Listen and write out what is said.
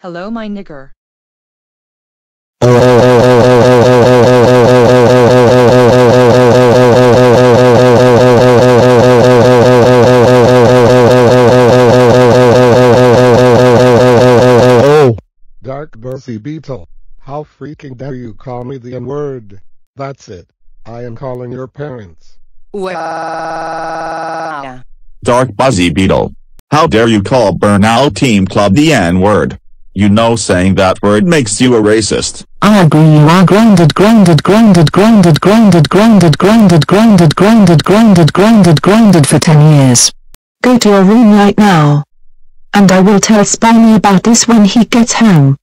Hello my nigger. Oh, Dark Buzzy Beetle. How freaking dare you call me the N-word? That's it. I am calling your parents. Wow. Dark Buzzy Beetle. How dare you call Burnout Team Club the N-word? You know saying that word makes you a racist. I agree you are grounded, grounded, grounded, grounded, grounded, grounded, grounded, grounded, grounded, grounded, grounded, grounded for 10 years. Go to your room right now. And I will tell Spiny about this when he gets home.